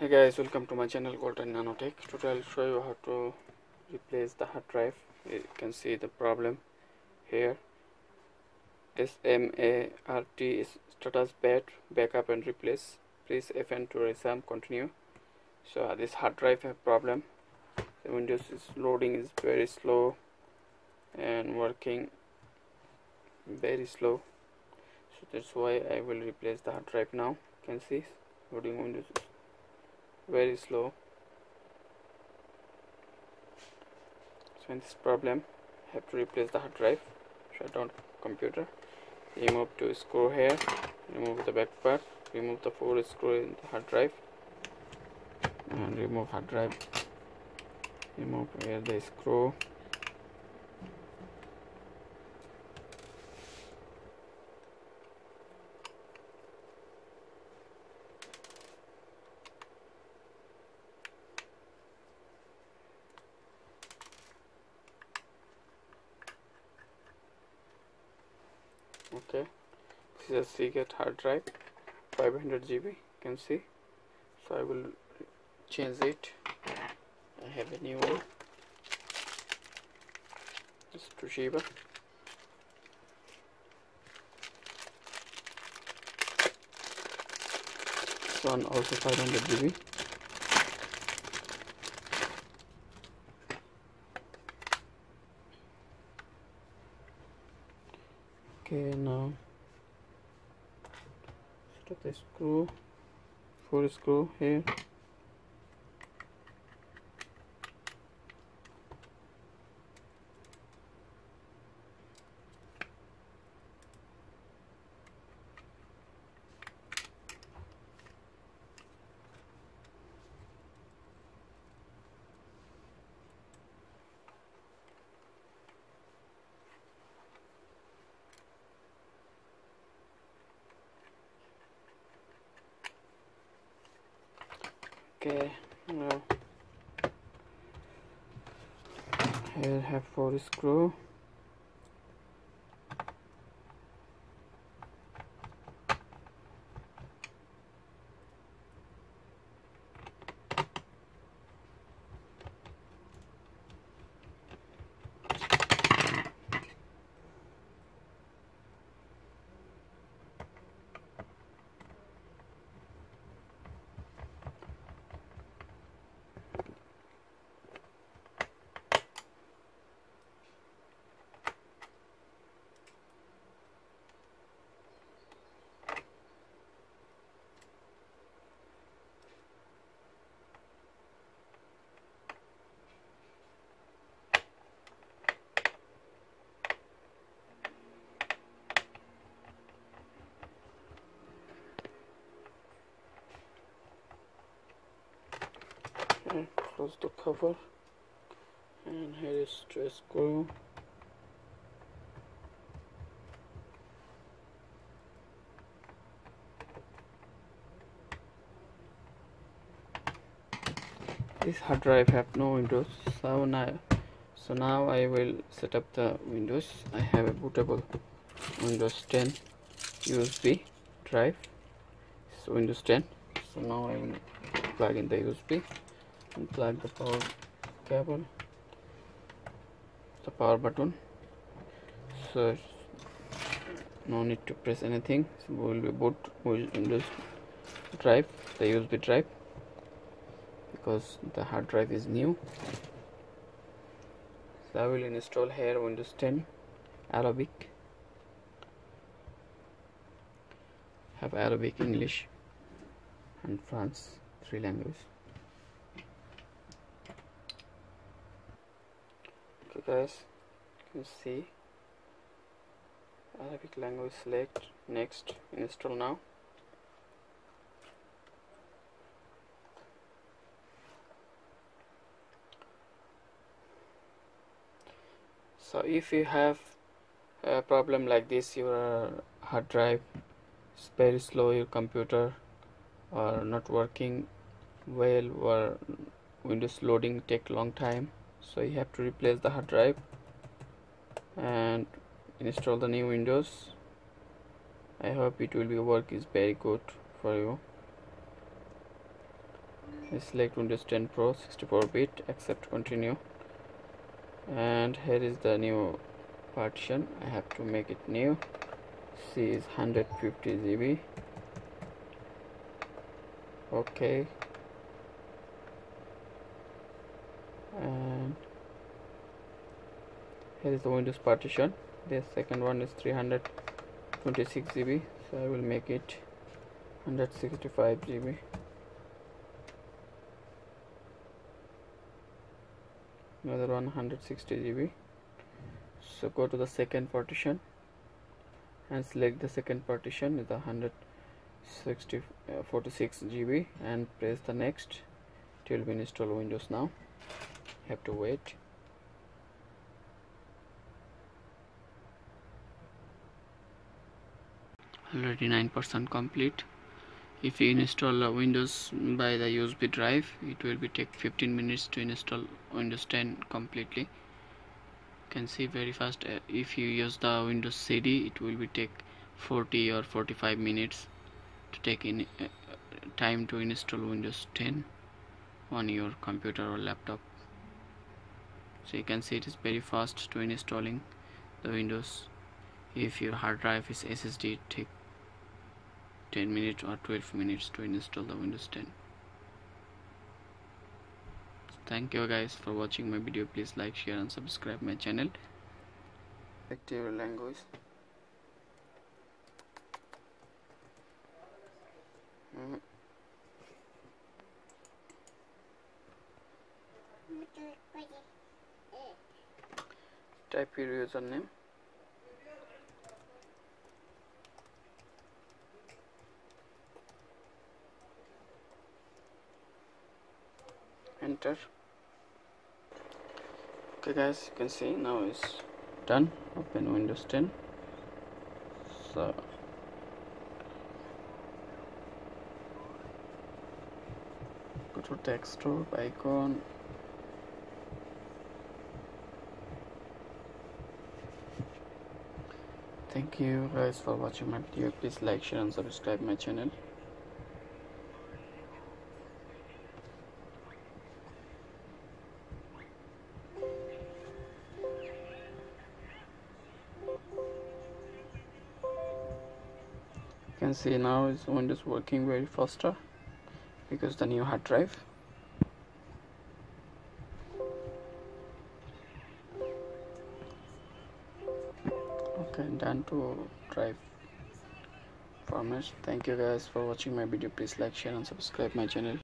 hey guys welcome to my channel golden nanotech. Today i'll show you how to replace the hard drive. You can see the problem here. Smart status bad backup and replace. Press fn to resume continue. So uh, this hard drive have problem. The windows is loading is very slow and working very slow. So that's why i will replace the hard drive now. You can see loading windows very slow. So in this problem I have to replace the hard drive shut down computer remove two screw here remove the back part remove the four screw in the hard drive and remove hard drive. Remove here the screw okay this is a Seagate hard drive 500 GB you can see. So I will change it. I have a new one. It's Toshiba. This one also 500 GB okay now up the screw. Four screw here okay now here have four screw and close the cover. And here is stress screw this hard drive have no windows so now so now I will set up the windows. I have a bootable Windows 10 USB drive. So Windows 10 so now I will plug in the USB plug the power cable the power button. So no need to press anything. So we will be boot Windows drive the USB drive because the hard drive is new. So I will install here Windows 10 Arabic. Have Arabic English and France three languages guys. You see. Arabic language select. Next. Install now. So if you have a problem like this your hard drive is very slow your computer or not working well or windows loading take long time so you have to replace the hard drive and install the new windows. I hope it will be work is very good for you. Select Windows 10 Pro 64 bit accept continue. And here is the new partition. I have to make it new. C is 150 GB okay. And here is the Windows partition. The second one is 326 GB so I will make it 165 GB another one 160 GB so go to the second partition and select the second partition with the 160 uh, 46 GB and press the next. It will be install Windows now. Have to wait already 9% complete. If you install uh, Windows by the USB drive it will be take 15 minutes to install Windows 10 completely. You can see very fast uh, if you use the Windows CD it will be take 40 or 45 minutes to take in uh, time to install Windows 10 on your computer or laptop. So you can see it is very fast to installing the Windows. If your hard drive is SSD take 10 minutes or 12 minutes to install the Windows 10 thank you guys for watching my video. Please like share and subscribe my channel. Active language. Mm. -hmm. type your username enter. Okay guys you can see now it's done. Open windows 10 so go to desktop icon. Thank you guys for watching my video. Please like share and subscribe my channel can see now is Windows working very faster because the new hard drive. Okay done to drive. Formats thank you guys for watching my video. Please like share and subscribe my channel